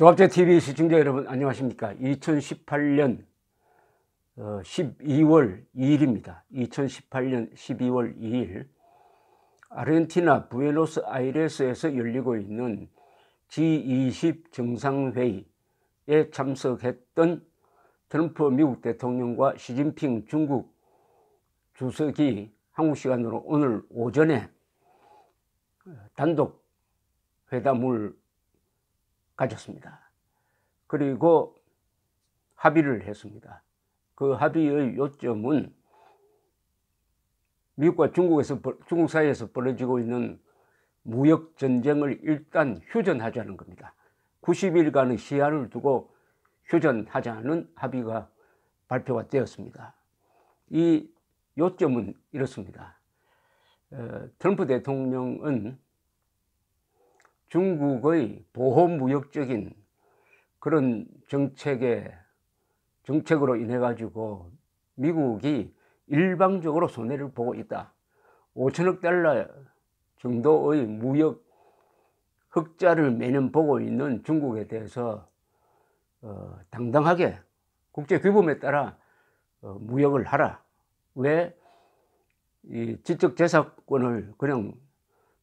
조합제 TV 시청자 여러분 안녕하십니까? 2018년 12월 2일입니다. 2018년 12월 2일 아르헨티나 부에노스 아이레스에서 열리고 있는 G20 정상회의에 참석했던 트럼프 미국 대통령과 시진핑 중국 주석이 한국 시간으로 오늘 오전에 단독 회담을 가졌습니다. 그리고 합의를 했습니다. 그 합의의 요점은 미국과 중국에서 중국 사이에서 벌어지고 있는 무역 전쟁을 일단 휴전하자는 겁니다. 90일간의 시한을 두고 휴전하자는 합의가 발표가 되었습니다. 이 요점은 이렇습니다. 어, 트럼프 대통령은 중국의 보호무역적인 그런 정책에 정책으로 인해 가지고 미국이 일방적으로 손해를 보고 있다. 5천억 달러 정도의 무역 흑자를 매년 보고 있는 중국에 대해서 어, 당당하게 국제 규범에 따라 어, 무역을 하라. 왜 이 지적 재산권을 그냥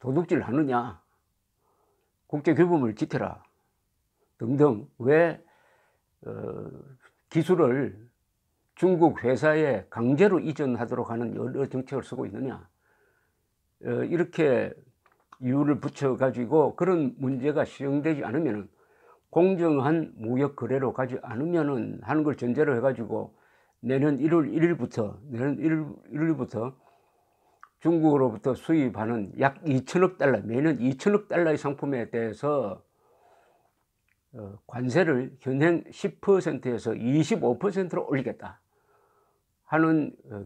도둑질 하느냐? 국제 규범을 지켜라. 등등 왜 어, 기술을 중국 회사에 강제로 이전하도록 하는 여러 정책을 쓰고 있느냐. 어, 이렇게 이유를 붙여 가지고 그런 문제가 시정되지 않으면 공정한 무역 거래로 가지 않으면 하는 걸 전제로 해 가지고 내년 1월 1일부터 내년 1월 1일부터 중국으로부터 수입하는 약 2천억 달러 매년 2천억 달러의 상품에 대해서 어, 관세를 현행 10%에서 25%로 올리겠다 하는 어,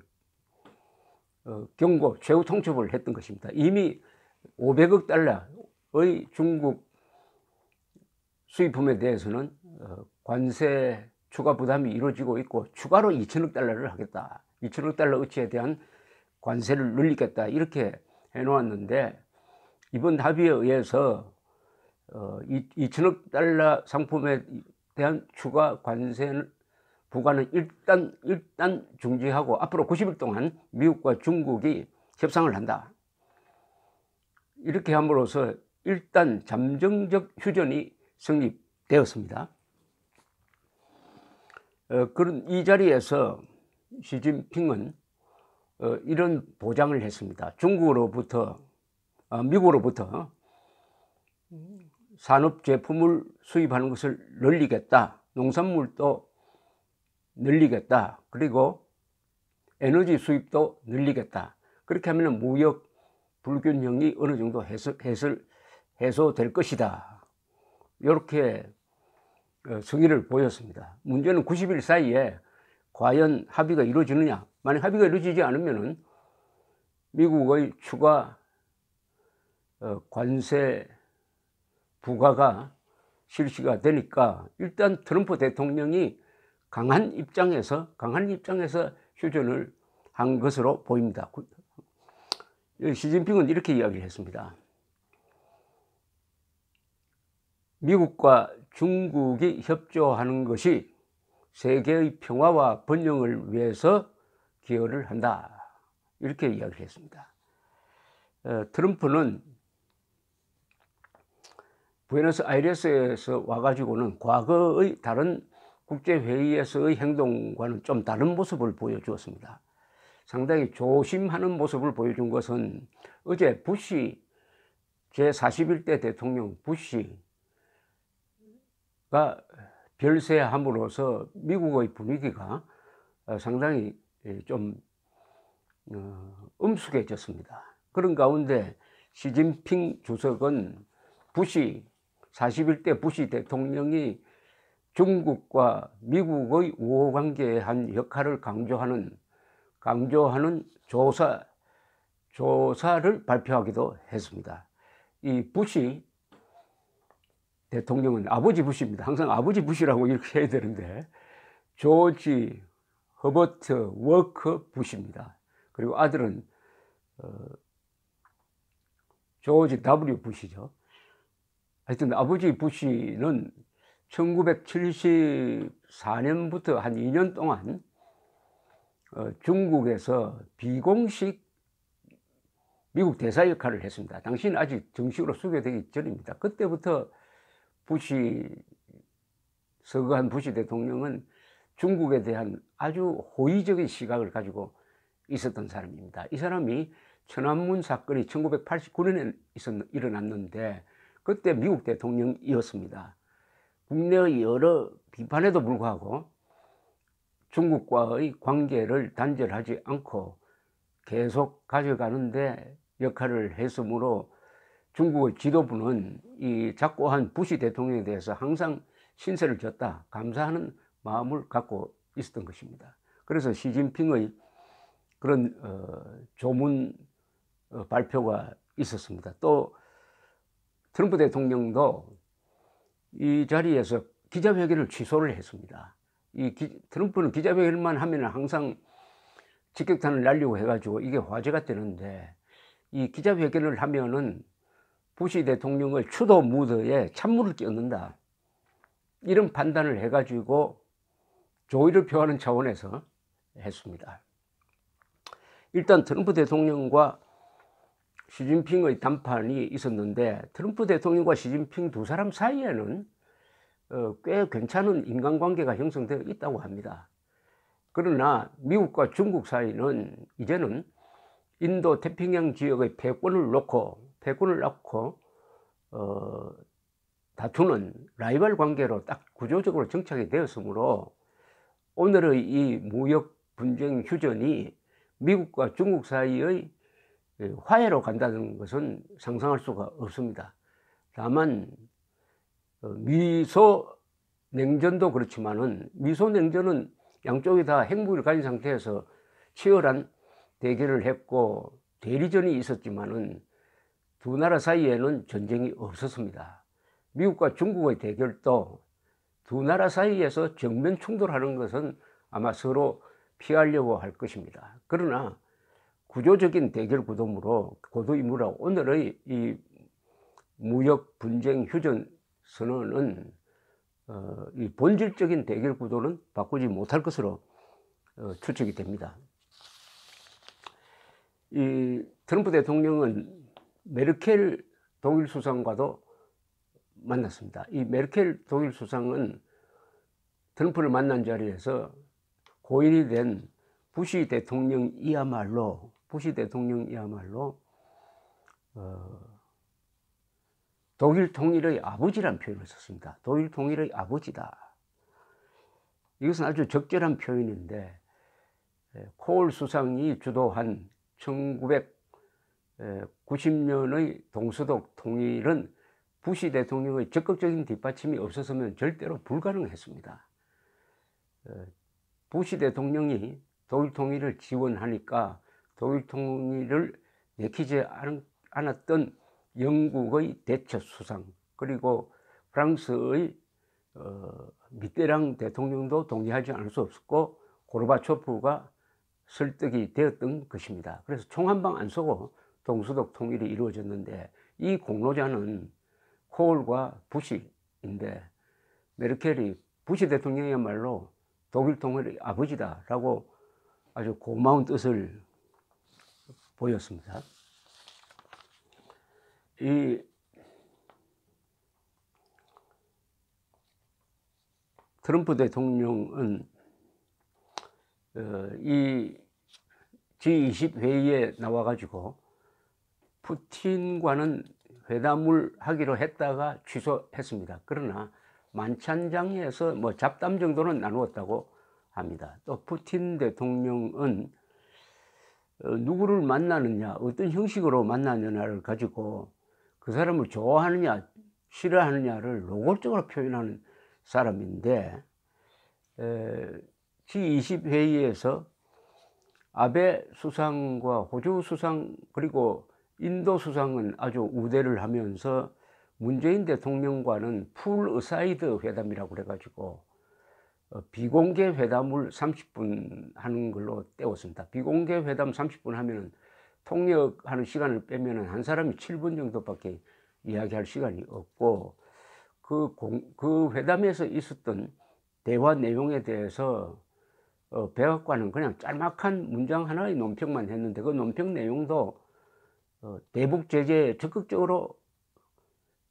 어, 경고, 최후 통첩을 했던 것입니다. 이미 500억 달러의 중국 수입품에 대해서는 관세 추가 부담이 이루어지고 있고 추가로 2천억 달러를 하겠다. 2천억 달러 어치에 대한 관세를 늘리겠다. 이렇게 해놓았는데 이번 합의에 의해서 어, 2천억 달러 상품에 대한 추가 관세 부과는 일단 일단 중지하고 앞으로 90일 동안 미국과 중국이 협상을 한다. 이렇게 함으로써 일단 잠정적 휴전이 성립되었습니다. 어, 그런 이 자리에서 시진핑은 어, 이런 보장을 했습니다. 중국으로부터 어, 미국으로부터 산업 제품을 수입하는 것을 늘리겠다. 농산물도 늘리겠다. 그리고 에너지 수입도 늘리겠다. 그렇게 하면 무역 불균형이 어느 정도 해소, 해소, 해소될 것이다. 이렇게 어, 성의를 보였습니다. 문제는 90일 사이에 과연 합의가 이루어지느냐. 만약 합의가 이루어지지 않으면 미국의 추가 어, 관세 부과가 실시가 되니까 일단 트럼프 대통령이 강한 입장에서 강한 입장에서 휴전을 한 것으로 보입니다. 시진핑은 이렇게 이야기를 했습니다. 미국과 중국이 협조하는 것이 세계의 평화와 번영을 위해서 기여를 한다. 이렇게 이야기를 했습니다. 어, 트럼프는 부에노스 아이레스에서 와가지고는 과거의 다른 국제회의에서의 행동과는 좀 다른 모습을 보여주었습니다. 상당히 조심하는 모습을 보여준 것은 어제 부시 제41대 대통령 부시가 별세함으로써 미국의 분위기가 상당히 좀 어, 음숙해졌습니다. 그런 가운데 시진핑 주석은 부시 41대 부시 대통령이 중국과 미국의 우호 관계에 한 역할을 강조하는 강조하는 조사 조사를 발표하기도 했습니다. 이 부시 대통령은 아버지 부시입니다. 항상 아버지 부시라고 이렇게 해야 되는데 조지 허버트 워커 부시입니다. 그리고 아들은 어, 조지 W 부시죠. 하여튼 아버지 부시는 1974년부터 한 2년 동안 어, 중국에서 비공식 미국 대사 역할을 했습니다. 당시는 아직 정식으로 수교되기 전입니다. 그때부터 부시 서거한 부시 대통령은 중국에 대한 아주 호의적인 시각을 가지고 있었던 사람입니다. 이 사람이 천안문 사건이 1989년에 있었, 일어났는데 그때 미국 대통령이었습니다. 국내의 여러 비판에도 불구하고 중국과의 관계를 단절하지 않고 계속 가져가는데 역할을 했으므로 중국의 지도부는 이 작고한 부시 대통령에 대해서 항상 신세를 졌다 감사하는 마음을 갖고 있었던 것입니다. 그래서 시진핑의 그런 어, 조문 어, 발표가 있었습니다. 또 트럼프 대통령도 이 자리에서 기자회견을 취소를 했습니다. 이 기, 트럼프는 기자회견만 하면 항상 직격탄을 날리고 해가지고 이게 화제가 되는데 이 기자회견을 하면은 부시 대통령의 추도 무드에 찬물을 끼얹는다. 이런 판단을 해가지고 조의를 표하는 차원에서 했습니다. 일단 트럼프 대통령과 시진핑의 담판이 있었는데 트럼프 대통령과 시진핑 두 사람 사이에는 어, 꽤 괜찮은 인간관계가 형성되어 있다고 합니다. 그러나 미국과 중국 사이는 이제는 인도 태평양 지역의 패권을 놓고 패권을 놓고 어, 다투는 라이벌 관계로 딱 구조적으로 정착이 되었으므로 오늘의 이 무역 분쟁 휴전이 미국과 중국 사이의 화해로 간다는 것은 상상할 수가 없습니다. 다만 어, 미소 냉전도 그렇지만은 미소 냉전은 양쪽이 다 핵무기를 가진 상태에서 치열한 대결을 했고 대리전이 있었지만은 두 나라 사이에는 전쟁이 없었습니다. 미국과 중국의 대결도 두 나라 사이에서 정면 충돌하는 것은 아마 서로 피하려고 할 것입니다. 그러나 구조적인 대결 구도므로 고도이무라 오늘의 이 무역 분쟁 휴전 선언은 어, 이 본질적인 대결 구도는 바꾸지 못할 것으로 어, 추측이 됩니다. 이 트럼프 대통령은 메르켈 독일 수상과도 만났습니다. 이 메르켈 독일 수상은 트럼프를 만난 자리에서 고인이 된 부시 대통령이야말로 부시 대통령이야말로 어, 독일 통일의 아버지란 표현을 썼습니다. 독일 통일의 아버지다. 이것은 아주 적절한 표현인데 콜 수상이 주도한 1990년의 동서독 통일은 부시 대통령의 적극적인 뒷받침이 없었으면 절대로 불가능했습니다. 부시 대통령이 독일 통일을 지원하니까 독일 통일을 내키지 않았던 영국의 대처 수상 그리고 프랑스의 어, 미테랑 대통령도 동의하지 않을 수 없었고 고르바초프가 설득이 되었던 것입니다. 그래서 총 한 방 안 쏘고 동서독 통일이 이루어졌는데 이 공로자는 코울과 부시인데 메르켈이 부시 대통령이야말로 독일 통일의 아버지다라고 아주 고마운 뜻을 보였습니다. 이 트럼프 대통령은 어, 이 G20 회의에 나와가지고 푸틴과는 회담을 하기로 했다가 취소했습니다. 그러나 만찬장에서 뭐 잡담 정도는 나누었다고 합니다. 또 푸틴 대통령은 어, 누구를 만나느냐, 어떤 형식으로 만나느냐를 가지고 그 사람을 좋아하느냐 싫어하느냐를 노골적으로 표현하는 사람인데 G20 회의에서 아베 수상과 호주 수상 그리고 인도 수상은 아주 우대를 하면서 문재인 대통령과는 pull aside 회담이라고 그래가지고 어, 비공개 회담을 30분 하는 걸로 때웠습니다. 비공개 회담 30분 하면은 통역하는 시간을 빼면 한 사람이 7분 정도밖에 이야기할 시간이 없고 그, 공, 그 회담에서 있었던 대화 내용에 대해서 어, 백악관은 그냥 짤막한 문장 하나의 논평만 했는데 그 논평 내용도 어, 대북 제재에 적극적으로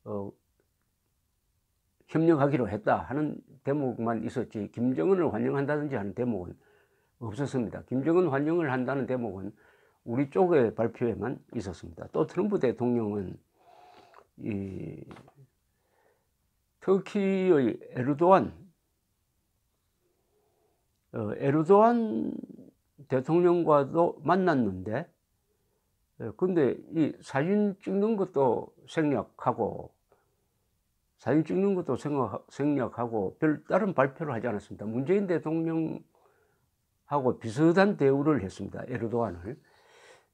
어, 협력하기로 했다 하는 대목만 있었지 김정은을 환영한다든지 하는 대목은 없었습니다. 김정은 환영을 한다는 대목은 우리 쪽의 발표에만 있었습니다. 또 트럼프 대통령은 이 터키의 에르도안 어, 에르도안 대통령과도 만났는데 예, 근데 이 사진 찍는 것도 생략하고 사진 찍는 것도 생략하고 별 다른 발표를 하지 않았습니다. 문재인 대통령하고 비슷한 대우를 했습니다. 에르도안을.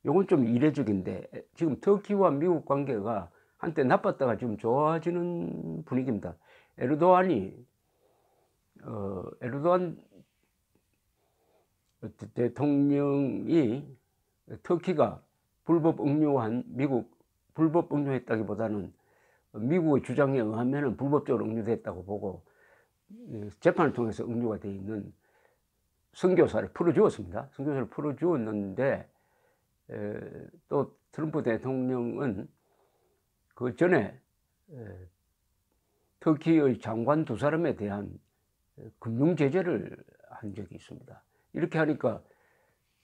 이건 좀 이례적인데 지금 터키와 미국 관계가 한때 나빴다가 지금 좋아지는 분위기입니다. 에르도안이 어, 에르도안 대통령이 터키가 불법 응유한 미국 불법 응유했다기보다는 미국의 주장에 의하면 불법적으로 응유됐다고 보고 재판을 통해서 응유가 되어 있는 선교사를 풀어주었습니다. 선교사를 풀어주었는데 또 트럼프 대통령은 그 전에 터키의 장관 두 사람에 대한 금융 제재를 한 적이 있습니다. 이렇게 하니까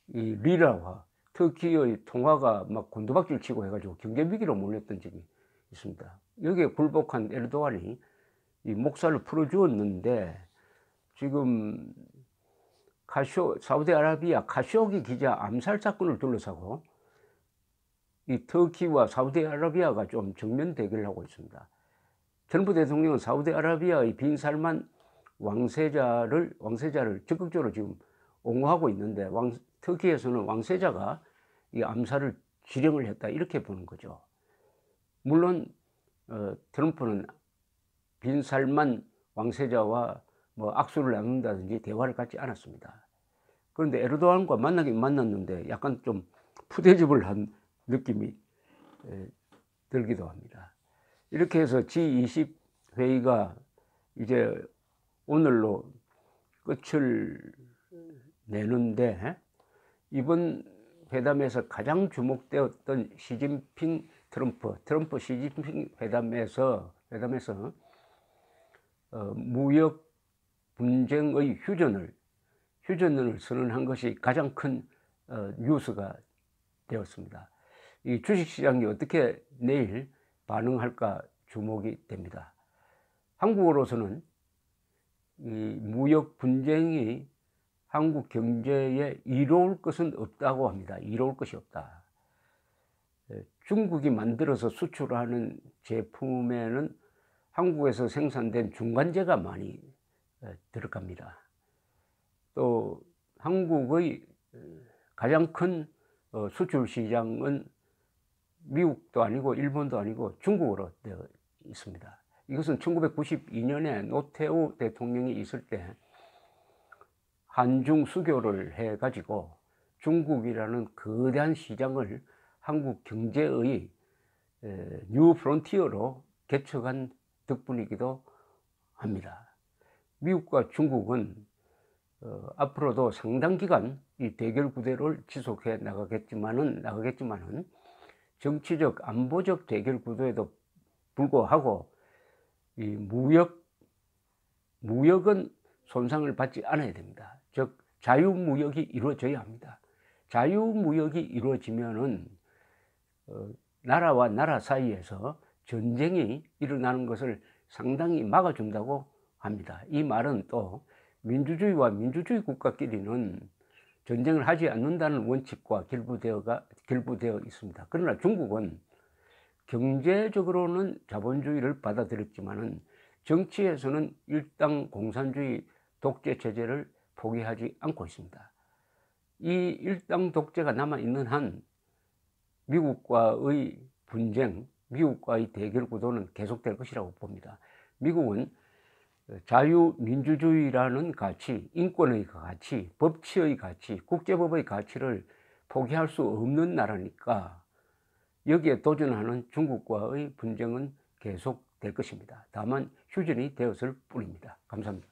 이 리라와 터키의 통화가 막 곤두박질 치고 해가지고 경제 위기로 몰렸던 적이 있습니다. 여기에 굴복한 에르도안이 이 목살을 풀어주었는데 지금 카쇼 사우디아라비아 카쇼기 기자 암살 사건을 둘러싸고 이 터키와 사우디아라비아가 좀 정면 대결을 하고 있습니다. 트럼프 대통령은 사우디아라비아의 빈 살만 왕세자를 왕세자를 적극적으로 지금 옹호하고 있는데 왕, 터키에서는 왕세자가 이 암살을 지령을 했다 이렇게 보는 거죠. 물론 어, 트럼프는 빈살만 왕세자와 뭐 악수를 나눈다든지 대화를 갖지 않았습니다. 그런데 에르도안과 만나긴 만났는데 약간 좀 푸대접을 한 느낌이 에, 들기도 합니다. 이렇게 해서 G20 회의가 이제 오늘로 끝을 내는데 이번 회담에서 가장 주목되었던 시진핑 트럼프, 트럼프 시진핑 회담에서 회담에서 어, 무역 분쟁의 휴전을 휴전을 선언한 것이 가장 큰 어, 뉴스가 되었습니다. 이 주식시장이 어떻게 내일 반응할까 주목이 됩니다. 한국으로서는 이 무역 분쟁이 한국 경제에 이로울 것은 없다고 합니다. 이로울 것이 없다. 예, 중국이 만들어서 수출하는 제품에는 한국에서 생산된 중간재가 많이 예, 들어갑니다. 또 한국의 어, 가장 큰 어, 수출 시장은 미국도 아니고 일본도 아니고 중국으로 되어 있습니다. 이것은 1992년에 노태우 대통령이 있을 때 한중 수교를 해가지고 중국이라는 거대한 시장을 한국 경제의 new frontier로 개척한 덕분이기도 합니다. 미국과 중국은 어, 앞으로도 상당 기간 이 대결 구도를 지속해 나가겠지만은 나가겠지만은 정치적 안보적 대결 구도에도 불구하고 이 무역 무역은 손상을 받지 않아야 됩니다. 즉 자유무역이 이루어져야 합니다. 자유무역이 이루어지면은 어, 나라와 나라 사이에서 전쟁이 일어나는 것을 상당히 막아준다고 합니다. 이 말은 또 민주주의와 민주주의 국가끼리는 전쟁을 하지 않는다는 원칙과 결부되어가 결부되어 있습니다. 그러나 중국은 경제적으로는 자본주의를 받아들였지만은 정치에서는 일당 공산주의 독재 체제를 포기하지 않고 있습니다. 이 일당 독재가 남아있는 한 미국과의 분쟁, 미국과의 대결 구도는 계속될 것이라고 봅니다. 미국은 자유민주주의라는 가치, 인권의 가치, 법치의 가치, 국제법의 가치를 포기할 수 없는 나라니까 여기에 도전하는 중국과의 분쟁은 계속될 것입니다. 다만 휴전이 되었을 뿐입니다. 감사합니다.